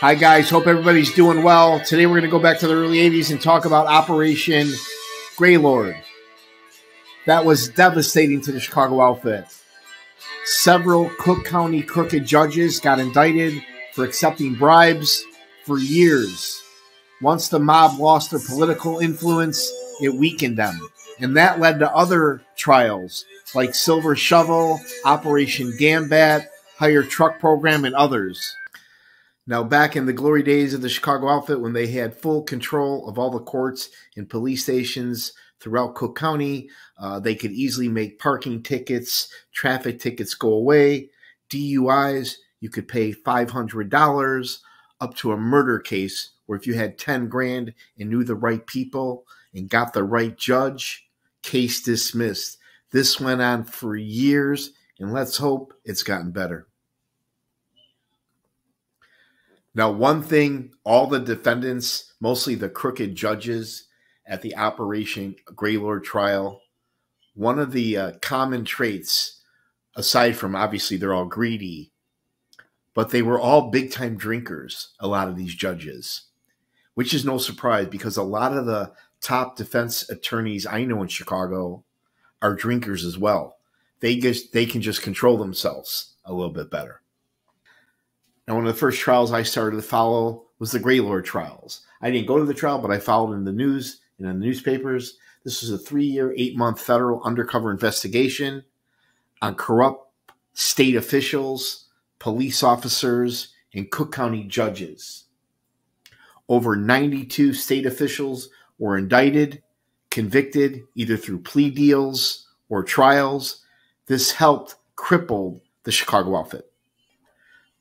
Hi, guys. Hope everybody's doing well. Today, we're going to go back to the early 80s and talk about Operation Greylord. That was devastating to the Chicago outfit. Several Cook County crooked judges got indicted for accepting bribes for years. Once the mob lost their political influence, it weakened them. And that led to other trials like Silver Shovel, Operation Gambat, Hired Truck Program, and others. Now, back in the glory days of the Chicago outfit, when they had full control of all the courts and police stations throughout Cook County, uh, they could easily make parking tickets, traffic tickets go away, DUIs, you could pay $500 up to a murder case where if you had 10 grand and knew the right people and got the right judge, case dismissed. This went on for years, and let's hope it's gotten better. Now, one thing all the defendants, mostly the crooked judges at the Operation Greylord trial, one of the uh, common traits, aside from obviously they're all greedy, but they were all big time drinkers, a lot of these judges, which is no surprise because a lot of the top defense attorneys I know in Chicago are drinkers as well. They just they can just control themselves a little bit better. Now, one of the first trials I started to follow was the Greylord trials. I didn't go to the trial, but I followed in the news and in the newspapers. This was a three-year, eight-month federal undercover investigation on corrupt state officials, police officers, and Cook County judges. Over 92 state officials were indicted, convicted either through plea deals or trials. This helped cripple the Chicago outfit.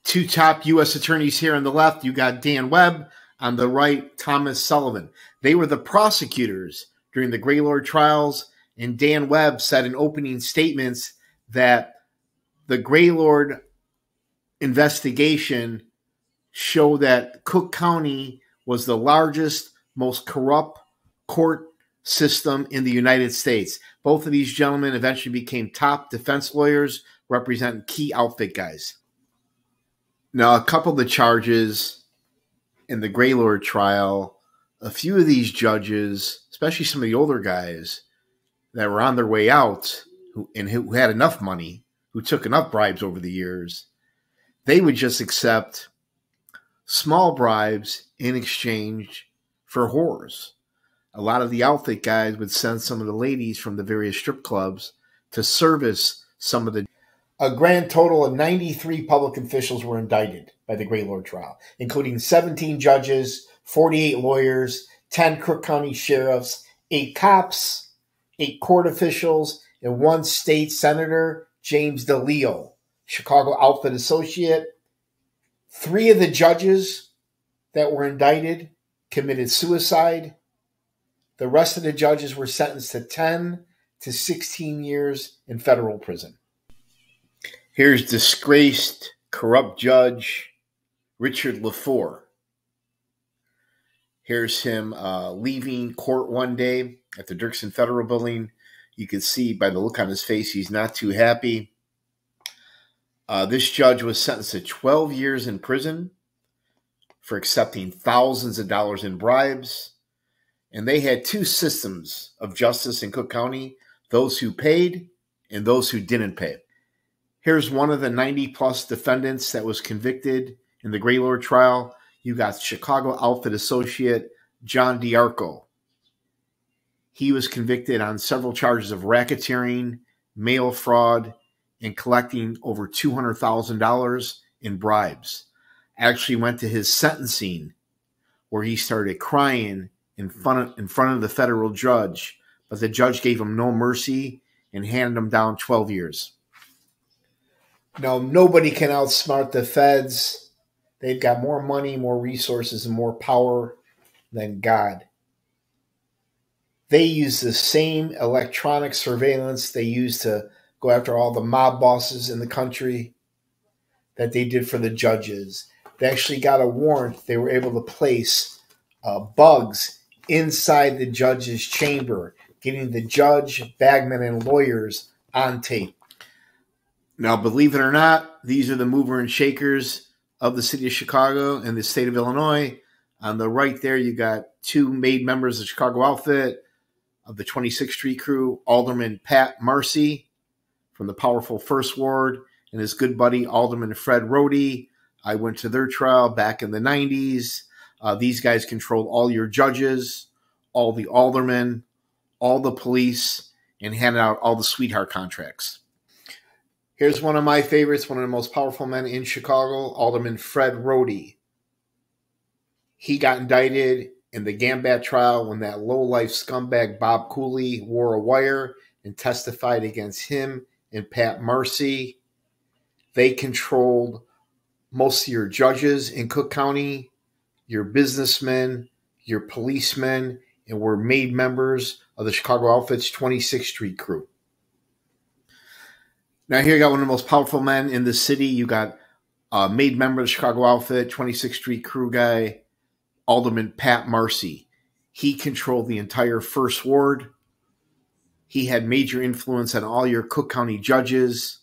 Two top U.S. attorneys here on the left. You got Dan Webb on the right, Thomas Sullivan. They were the prosecutors during the Greylord trials, and Dan Webb said in opening statements that the Greylord investigation showed that Cook County was the largest, most corrupt court system in the United States. Both of these gentlemen eventually became top defense lawyers representing key outfit guys. Now, a couple of the charges in the Greylord trial, a few of these judges, especially some of the older guys that were on their way out who, and who had enough money, who took enough bribes over the years, they would just accept small bribes in exchange for whores a lot of the outfit guys would send some of the ladies from the various strip clubs to service some of the. A grand total of 93 public officials were indicted by the Greylord trial, including 17 judges, 48 lawyers, 10 Cook County sheriffs, eight cops, eight court officials, and one state senator, James DeLeo, Chicago outfit associate. Three of the judges that were indicted committed suicide the rest of the judges were sentenced to 10 to 16 years in federal prison. Here's disgraced, corrupt judge Richard LeFevour. Here's him uh, leaving court one day at the Dirksen Federal Building. You can see by the look on his face, he's not too happy. Uh, this judge was sentenced to 12 years in prison for accepting thousands of dollars in bribes and they had two systems of justice in Cook County those who paid and those who didn't pay. Here's one of the 90 plus defendants that was convicted in the Greylord trial. You got Chicago outfit associate John D'Arco. He was convicted on several charges of racketeering, mail fraud, and collecting over $200,000 in bribes. Actually went to his sentencing where he started crying in front of, in front of the federal judge, but the judge gave him no mercy and handed him down 12 years. Now, nobody can outsmart the feds. They've got more money, more resources, and more power than God. They use the same electronic surveillance they use to go after all the mob bosses in the country that they did for the judges. They actually got a warrant. They were able to place uh, bugs inside the judge's chamber, getting the judge, bagman, and lawyers on tape. Now, believe it or not, these are the mover and shakers of the city of Chicago and the state of Illinois. On the right there, you got two made members of the Chicago outfit of the 26th Street crew, Alderman Pat Marcy from the powerful First Ward, and his good buddy, Alderman Fred Roti. I went to their trial back in the 90s. Uh, these guys controlled all your judges, all the aldermen, all the police, and handed out all the sweetheart contracts. Here's one of my favorites, one of the most powerful men in Chicago, Alderman Fred Roti. He got indicted in the Gambat trial when that low-life scumbag Bob Cooley wore a wire and testified against him and Pat Marcy. They controlled most of your judges in Cook County, your businessmen, your policemen, and were made members of the Chicago Outfits 26th Street crew. Now here you got one of the most powerful men in the city. You got a made member of the Chicago Outfit, 26th Street crew guy, Alderman Pat Marcy. He controlled the entire First Ward. He had major influence on all your Cook County judges,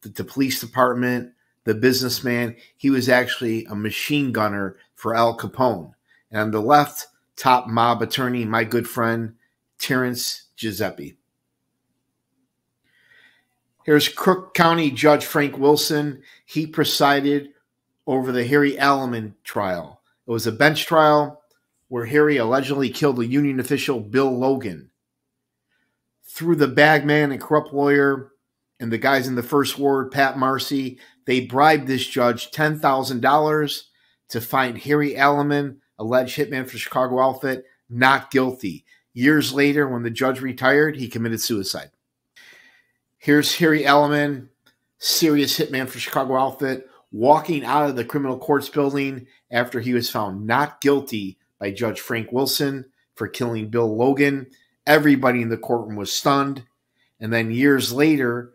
the, the police department, the businessman. He was actually a machine gunner for Al Capone. And on the left, top mob attorney, my good friend, Terrence Giuseppe. Here's Cook County Judge Frank Wilson. He presided over the Harry Aleman trial. It was a bench trial where Harry allegedly killed a union official, Bill Logan. Through the bagman and corrupt lawyer and the guys in the first ward, Pat Marcy, they bribed this judge $10,000 to find Harry Aleman, alleged hitman for Chicago outfit, not guilty. Years later, when the judge retired, he committed suicide. Here's Harry Aleman, serious hitman for Chicago outfit, walking out of the criminal courts building after he was found not guilty by Judge Frank Wilson for killing Bill Logan. Everybody in the courtroom was stunned. And then years later,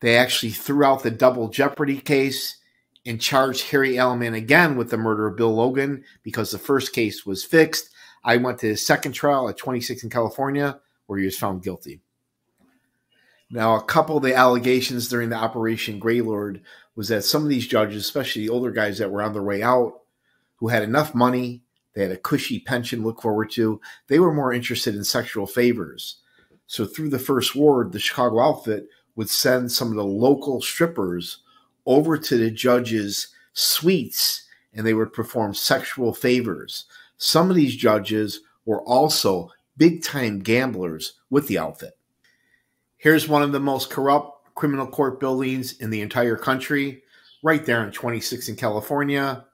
they actually threw out the double jeopardy case and charged Harry Aleman again with the murder of Bill Logan because the first case was fixed. I went to his second trial at 26 in California where he was found guilty. Now, a couple of the allegations during the Operation Greylord was that some of these judges, especially the older guys that were on their way out, who had enough money, they had a cushy pension to look forward to, they were more interested in sexual favors. So through the first ward, the Chicago outfit would send some of the local strippers over to the judges' suites and they would perform sexual favors. Some of these judges were also big time gamblers with the outfit. Here's one of the most corrupt criminal court buildings in the entire country, right there in 26 in California,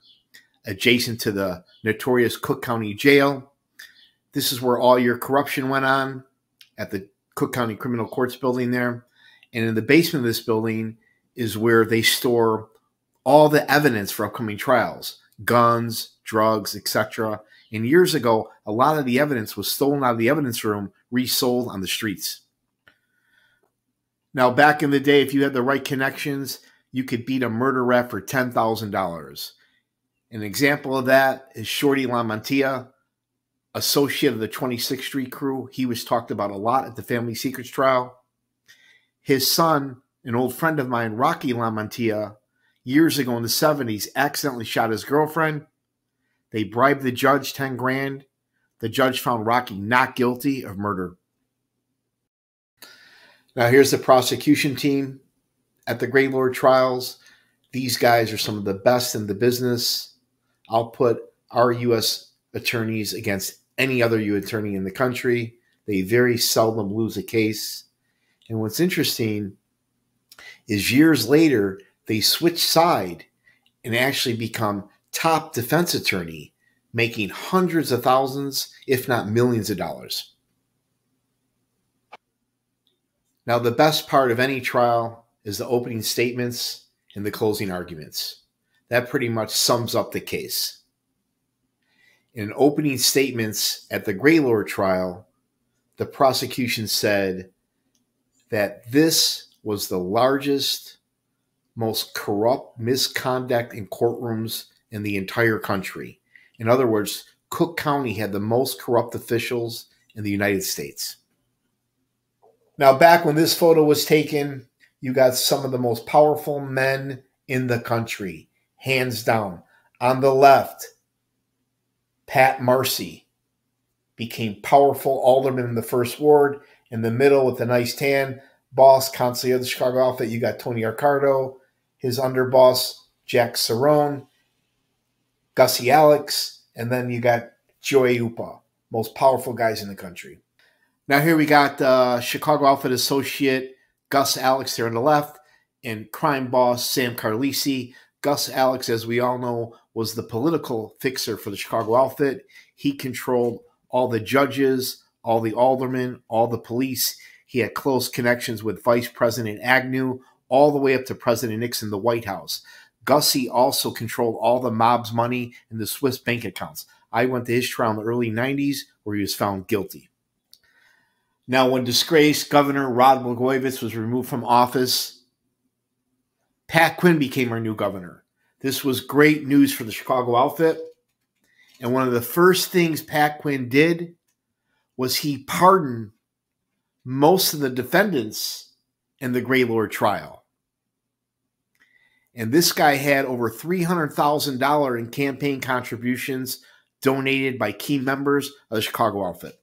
adjacent to the notorious Cook County Jail. This is where all your corruption went on at the Cook County Criminal Courts building there. And in the basement of this building is where they store all the evidence for upcoming trials guns, drugs, etc. And years ago, a lot of the evidence was stolen out of the evidence room, resold on the streets. Now, back in the day, if you had the right connections, you could beat a murder rap for $10,000. An example of that is Shorty LaMantia, associate of the 26th Street crew. He was talked about a lot at the Family Secrets trial. His son, an old friend of mine, Rocky LaMantia, years ago in the 70s, accidentally shot his girlfriend. They bribed the judge 10 grand. The judge found Rocky not guilty of murder. Now, here's the prosecution team at the Greylord trials. These guys are some of the best in the business. I'll put our U.S. attorneys against any other U attorney in the country. They very seldom lose a case. And what's interesting is years later, they switch side and actually become top defense attorney, making hundreds of thousands, if not millions of dollars. Now, the best part of any trial is the opening statements and the closing arguments. That pretty much sums up the case. In opening statements at the Greylord trial, the prosecution said that this was the largest, most corrupt misconduct in courtrooms in the entire country. In other words, Cook County had the most corrupt officials in the United States. Now, back when this photo was taken, you got some of the most powerful men in the country. hands down. On the left, Pat Marcy became powerful alderman in the first ward. In the middle, with a nice tan, boss, constantly of the Chicago outfit, you got Tony Accardo, his underboss, Jack Cerone, Gussie Alex, and then you got Joey Aiuppa, most powerful guys in the country. Now here we got uh, Chicago outfit associate Gus Alex there on the left, and crime boss Sam Carlisi. Gus Alex, as we all know, was the political fixer for the Chicago outfit. He controlled all the judges, all the aldermen, all the police. He had close connections with Vice President Agnew, all the way up to President Nixon, the White House. Gussie also controlled all the mob's money in the Swiss bank accounts. I went to his trial in the early 90s where he was found guilty. Now, when disgraced Governor Rod Blagojevich was removed from office, Pat Quinn became our new governor. This was great news for the Chicago outfit. And one of the first things Pat Quinn did was he pardoned most of the defendants in the Grey Gaylord trial. And this guy had over $300,000 in campaign contributions donated by key members of the Chicago outfit.